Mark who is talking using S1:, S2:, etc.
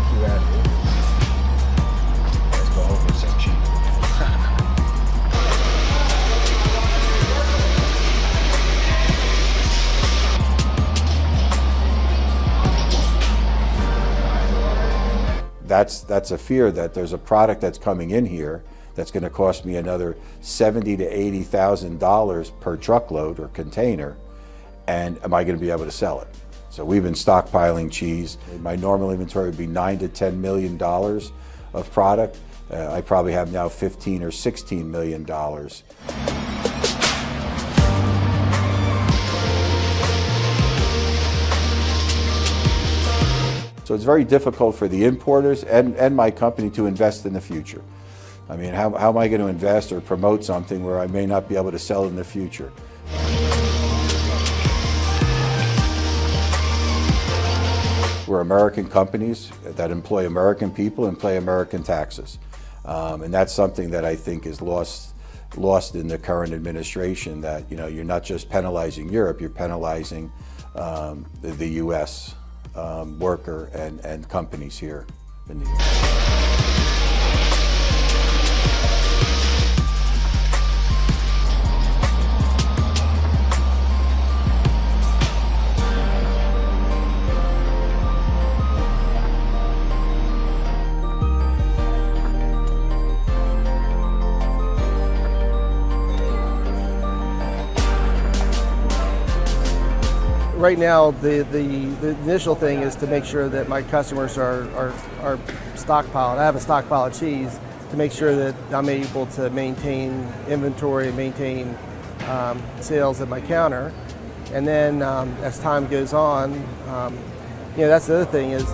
S1: a few out here. That's, that's a fear that there's a product that's coming in here that's going to cost me another seventy to eighty thousand dollars per truckload or container, and am I going to be able to sell it? So we've been stockpiling cheese. My normal inventory would be nine to ten million dollars of product. Uh, I probably have now 15 or 16 million dollars. So it's very difficult for the importers and, and my company to invest in the future. I mean, how, how am I going to invest or promote something where I may not be able to sell in the future? We're American companies that employ American people and pay American taxes. Um, and that's something that I think is lost, lost in the current administration that, you know, you're not just penalizing Europe, you're penalizing um, the, the, U.S. Um, worker and, and companies here in the U.S.
S2: right now, the, the, the, initial thing is to make sure that my customers are, are, are stockpiled. I have a stockpile of cheese to make sure that I'm able to maintain inventory maintain um, sales at my counter. And then um, as time goes on, um, you know, that's the other thing is